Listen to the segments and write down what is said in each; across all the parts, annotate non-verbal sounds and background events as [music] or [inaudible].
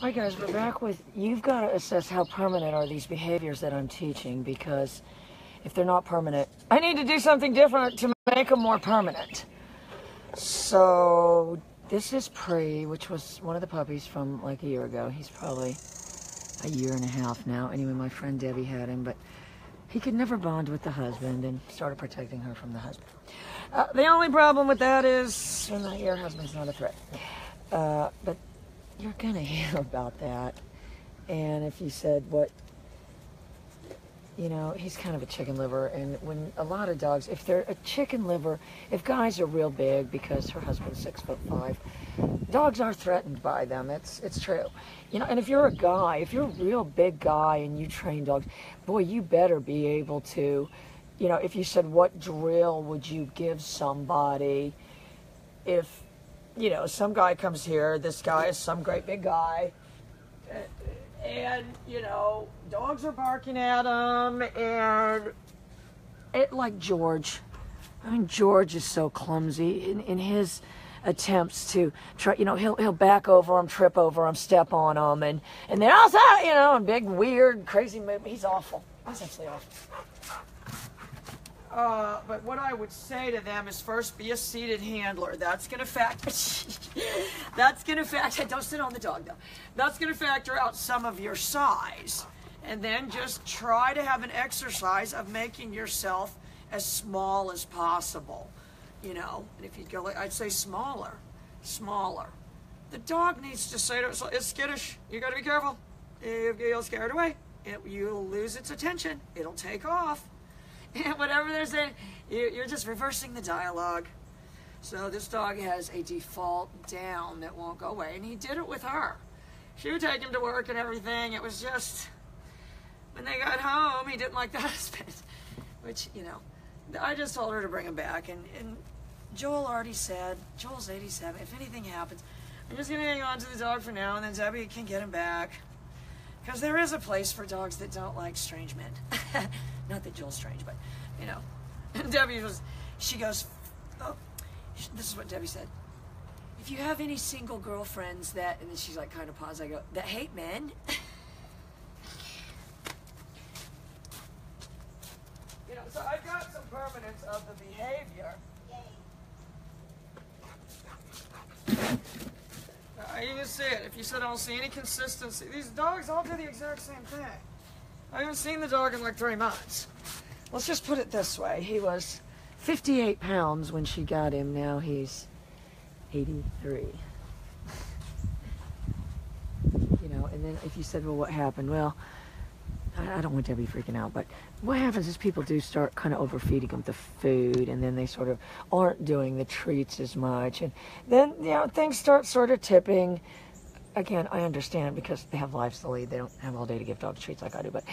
Hi guys, we're back with, you've got to assess how permanent are these behaviors that I'm teaching because if they're not permanent, I need to do something different to make them more permanent. So this is Pre, which was one of the puppies from like a year ago. He's probably a year and a half now. Anyway, my friend Debbie had him, but he could never bond with the husband and started protecting her from the husband. Uh, the only problem with that is well, your husband's not a threat. Uh, but you're going to hear about that. And if you said what, you know, he's kind of a chicken liver. And when a lot of dogs, if they're a chicken liver, if guys are real big because her husband's six foot five, dogs are threatened by them. It's it's true. You know, and if you're a guy, if you're a real big guy and you train dogs, boy, you better be able to, you know, if you said what drill would you give somebody if you know, some guy comes here, this guy is some great big guy, and, you know, dogs are barking at him, and it, like George, I mean, George is so clumsy in, in his attempts to try, you know, he'll, he'll back over him, trip over him, step on him, and, and then oh, outside, you know, a big, weird, crazy movement. He's awful. He's actually awful. Uh, but what I would say to them is first be a seated handler. That's going to factor. [laughs] that's going to factor. [laughs] Don't sit on the dog though. That's going to factor out some of your size, and then just try to have an exercise of making yourself as small as possible. You know, and if you go, I'd say smaller, smaller. The dog needs to say to itself, "It's skittish. You got to be careful. If you'll scare it away, it, you'll lose its attention. It'll take off." [laughs] whatever they're saying, you're just reversing the dialogue. So this dog has a default down that won't go away, and he did it with her. She would take him to work and everything. It was just when they got home, he didn't like the [laughs] husband, which you know. I just told her to bring him back, and, and Joel already said, Joel's 87. If anything happens, I'm just gonna hang on to the dog for now, and then Debbie can get him back. Because there is a place for dogs that don't like strange men. [laughs] Not that Joel's strange, but, you know. And [laughs] Debbie was, she goes, oh, this is what Debbie said. If you have any single girlfriends that, and then she's like kind of pause, I go, that hate men. [laughs] you know, so I've got some permanence of the behavior. Can see it. If you said I don't see any consistency, these dogs all do the exact same thing. I haven't seen the dog in like three months. Let's just put it this way. He was 58 pounds when she got him. Now he's 83. you know, and then if you said, well, what happened? Well, I don't want Debbie freaking out, but what happens is people do start kind of overfeeding them the food, and then they sort of aren't doing the treats as much, and then you know things start sort of tipping. Again, I understand because they have lives to lead; they don't have all day to give dogs treats like I do, but.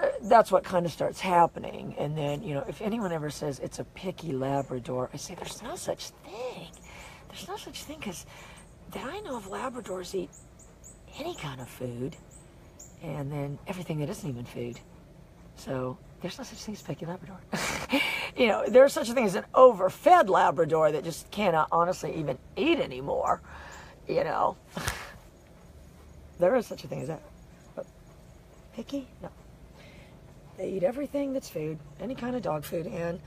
Uh, that's what kind of starts happening. And then, you know, if anyone ever says it's a picky Labrador, I say there's no such thing. There's no such thing because that I know of Labradors eat any kind of food and then everything that isn't even food. So there's no such thing as picky Labrador. [laughs] you know, there's such a thing as an overfed Labrador that just cannot honestly even eat anymore. You know, [laughs] there is such a thing as that. But picky? No. They eat everything that's food, any kind of dog food, and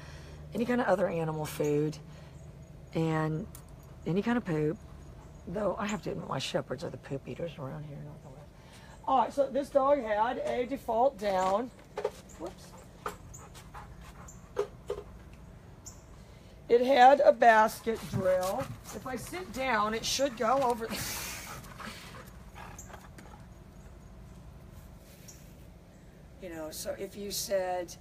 any kind of other animal food, and any kind of poop. Though I have to admit, my shepherds are the poop eaters around here. All right, so this dog had a default down. Whoops. It had a basket drill. If I sit down, it should go over. you know, so if you said,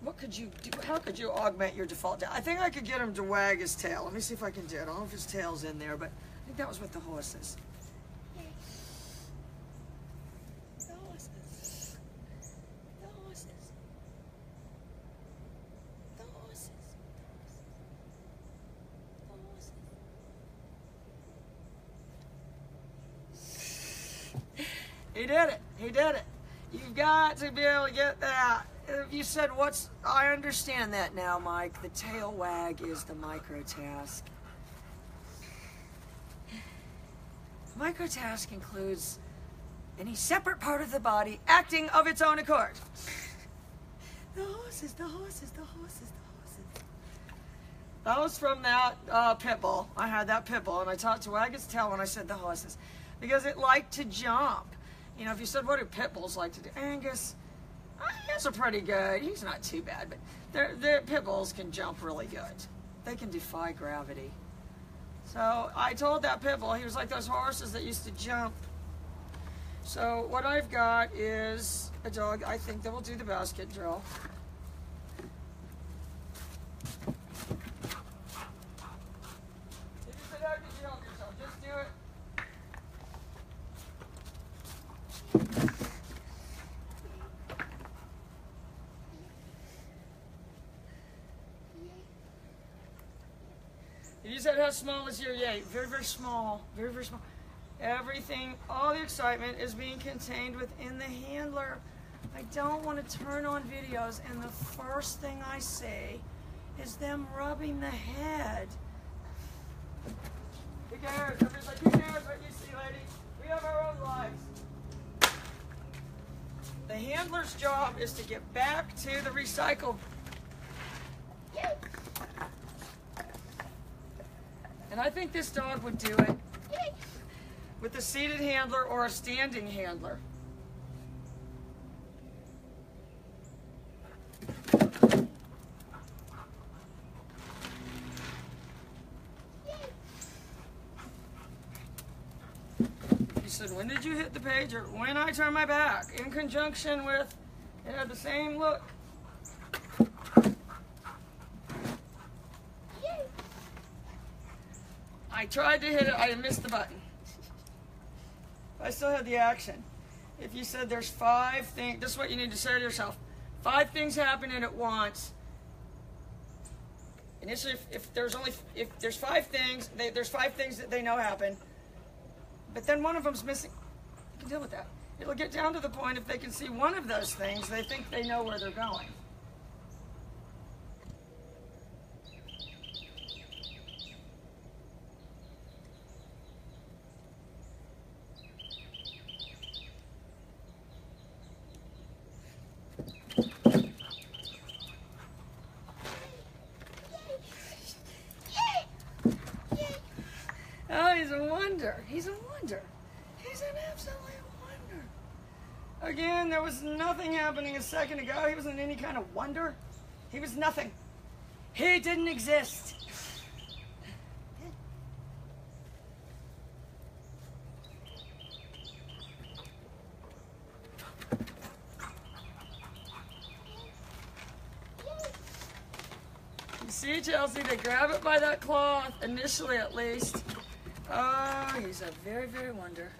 what could you do? How could you augment your default down? I think I could get him to wag his tail. Let me see if I can do it. I don't know if his tail's in there, but I think that was with the horses. Did it. He did it. You've got to be able to get that. If you said, what's, I understand that now, Mike. The tail wag is the micro task. Microtask includes any separate part of the body acting of its own accord. the horses, the horses, the horses, the horses. That was from that uh, pit bull. I had that pit bull, and I talked to Wagons Tail when I said the horses, because it liked to jump. You know, if you said, what do pit bulls like to do? Angus, uh, his are pretty good. He's not too bad, but their, their pit bulls can jump really good. They can defy gravity. So I told that pit bull, he was like those horses that used to jump. So what I've got is a dog, I think that will do the basket drill. If you said, how could you help yourself? Just do it. If you said how small is your yay? Very, very small. Very, very small. Everything, all the excitement is being contained within the handler. I don't want to turn on videos and the first thing I see is them rubbing the head. Who cares? Everybody's like, who cares what you see, lady? We have our own lives. The handler's job is to get back to the recycle. And I think this dog would do it with a seated handler or a standing handler. He said, when did you hit the pager? When I turned my back, in conjunction with, it had the same look. I tried to hit it, I missed the button. I still had the action. If you said there's five things, this is what you need to say to yourself. Five things happening at once. Initially, if, if there's only, if there's five things, they, there's five things that they know happen, but then one of them's missing, you can deal with that. It'll get down to the point if they can see one of those things, they think they know where they're going. Oh, he's a wonder. He's a wonder. He's an absolute wonder. Again, there was nothing happening a second ago. He wasn't any kind of wonder. He was nothing. He didn't exist. You see, Chelsea, they grab it by that cloth, initially at least. Oh, he's a very, very wonder.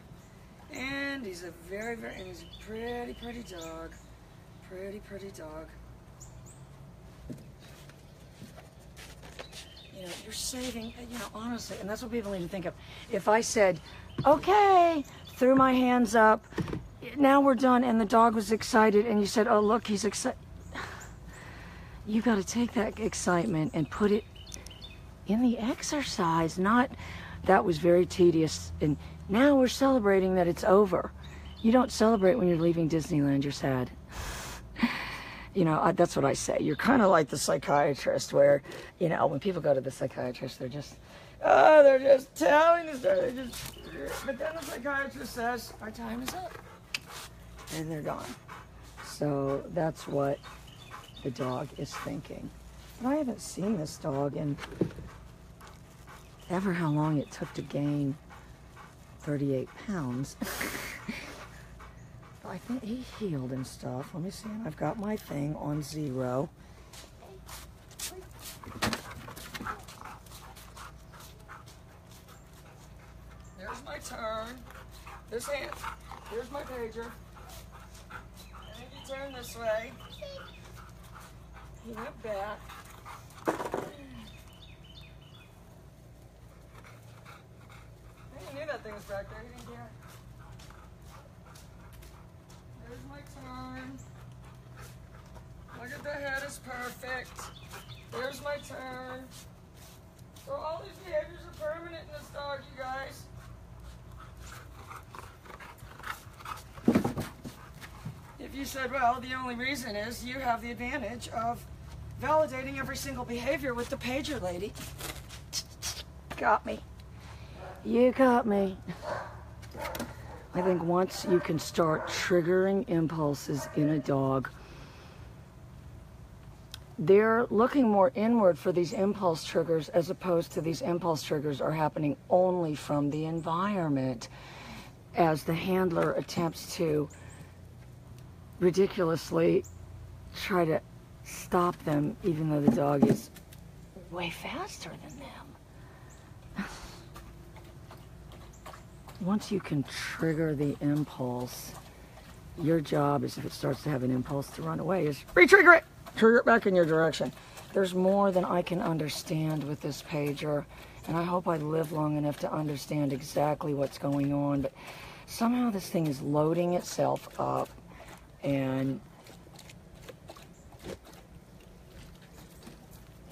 And he's a very, very, and he's a pretty, pretty dog. Pretty, pretty dog. You know, you're saving, uh, you know, honestly, and that's what people need to think of. If I said, okay, threw my hands up, now we're done, and the dog was excited, and you said, oh, look, he's excited. [sighs] You got to take that excitement and put it in the exercise, not that was very tedious. And now we're celebrating that it's over. You don't celebrate when you're leaving Disneyland, you're sad. [sighs] you know, I, that's what I say. You're kind of like the psychiatrist where, you know, when people go to the psychiatrist, they're just, oh, they're just telling the story. They're just, but then the psychiatrist says, our time is up. And they're gone. So that's what the dog is thinking. But I haven't seen this dog in ever how long it took to gain 38 pounds. [laughs] I think he heeled and stuff. Let me see. I've got my thing on zero. There's my turn. This hand. Here's my pager. And you turn this way. He went back. back there. You didn't care. There's my turn. Look at the head is perfect. There's my turn. So all these behaviors are permanent in this dog, you guys. If you said, well, the only reason is you have the advantage of validating every single behavior with the pager lady. Got me. You got me. [laughs] I think once you can start triggering impulses in a dog, they're looking more inward for these impulse triggers as opposed to these impulse triggers are happening only from the environment as the handler attempts to ridiculously try to stop them even though the dog is way faster than them. Once you can trigger the impulse, your job is if it starts to have an impulse to run away is re-trigger it, trigger it back in your direction. There's more than I can understand with this pager, and I hope I live long enough to understand exactly what's going on, but somehow this thing is loading itself up and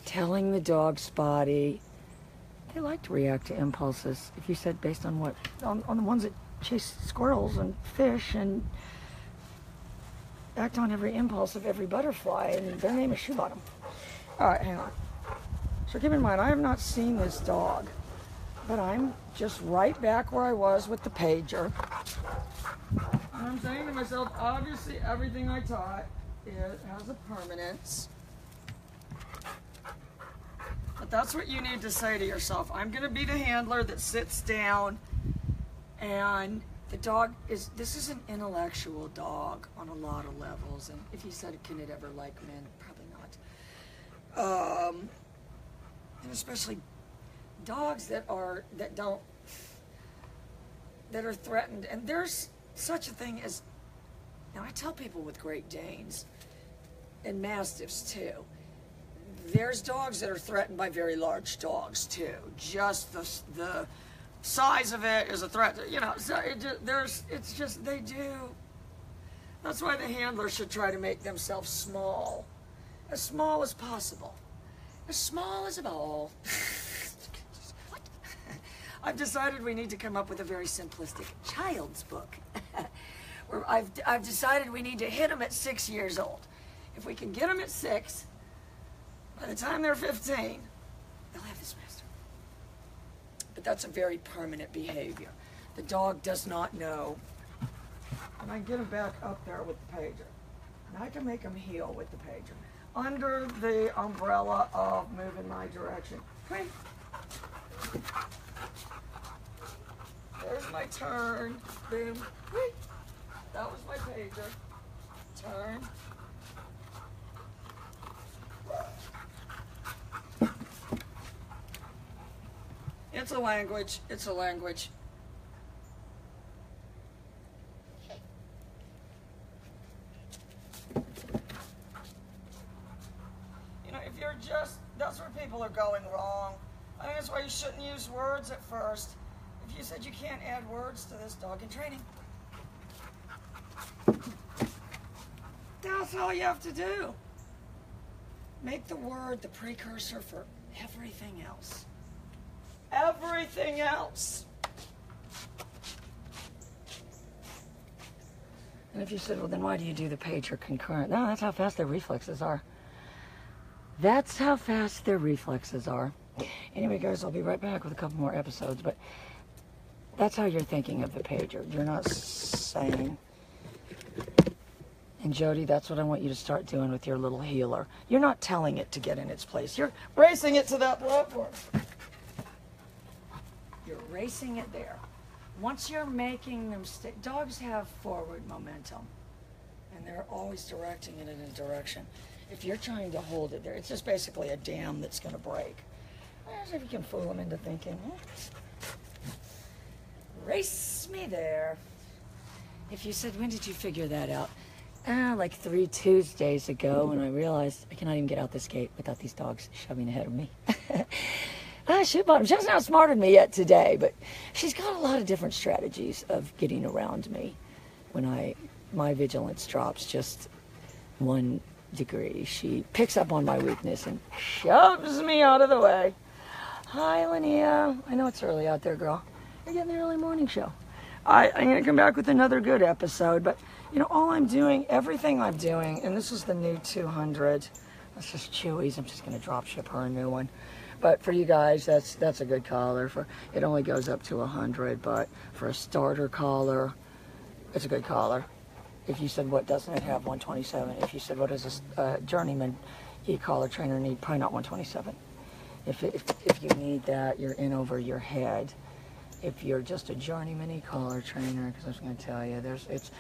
telling the dog's body they like to react to impulses. If you said based on what, on, on the ones that chase squirrels and fish and act on every impulse of every butterfly, and their name is Shoe Bottom. All right, hang on. So keep in mind, I have not seen this dog, but I'm just right back where I was with the pager. And I'm saying to myself, obviously everything I taught it has a permanence. That's what you need to say to yourself. I'm going to be the handler that sits down and the dog is this is an intellectual dog on a lot of levels and if you said can it ever like men? Probably not. Um, and especially dogs that are that don't that are threatened. And there's such a thing as now I tell people with Great Danes and Mastiffs too there's dogs that are threatened by very large dogs too just the the size of it is a threat. You know, so it there's, it's just, they do. That's why the handler should try to make themselves small, as small as possible, as small as a ball. [laughs] I've decided we need to come up with a very simplistic child's book. [laughs] I've, I've decided we need to hit them at six years old. If we can get them at six, by the time they're 15, they'll have this master. But that's a very permanent behavior. The dog does not know. And I get him back up there with the pager. And I can make him heel with the pager. Under the umbrella of move in my direction. Hey. There's my turn. Boom. That was my pager. Turn. A language. It's a language. You know, if you're just, that's where people are going wrong. I think that's why you shouldn't use words at first. If you said you can't add words to this dog in training, that's all you have to do. Make the word the precursor for everything else everything else. And if you said, well, then why do you do the pager concurrent? No, that's how fast their reflexes are. That's how fast their reflexes are. Anyway, guys, I'll be right back with a couple more episodes, but that's how you're thinking of the pager. You're not saying, and Jody, that's what I want you to start doing with your little heeler. You're not telling it to get in its place. You're bracing it to that platform. You're racing it there. Once you're making them stay, dogs have forward momentum, and they're always directing it in a direction. If you're trying to hold it there, it's just basically a dam that's going to break. As if you can fool them into thinking, race me there. If you said, when did you figure that out? Uh, like three Tuesdays ago, when I realized I cannot even get out this gate without these dogs shoving ahead of me. [laughs] ah, Shoe Bottom. She hasn't outsmarted me yet today, but she's got a lot of different strategies of getting around me when I my vigilance drops just one degree. She picks up on my weakness and shoves me out of the way. Hi, Linnea. I know it's early out there, girl. You're getting the early morning show. I, I'm going to come back with another good episode, but You know, all I'm doing, everything I'm doing, and this is the new 200. That's just Chewy's. I'm just going to drop ship her a new one. But for you guys, that's that's a good collar. For It only goes up to 100, but for a starter collar, it's a good collar. If you said, what doesn't it have 127? If you said, what does a uh, journeyman e-collar trainer need? Probably not 127. If, if, if you need that, you're in over your head. If you're just a journeyman e-collar trainer, because I was going to tell you, there's it's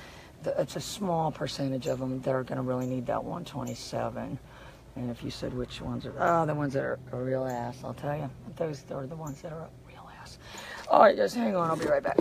it's a small percentage of them that are going to really need that 127. And if you said which ones are, oh, the ones that are a real ass, I'll tell you. Those are the ones that are a real ass. All right, guys, hang on. I'll be right back.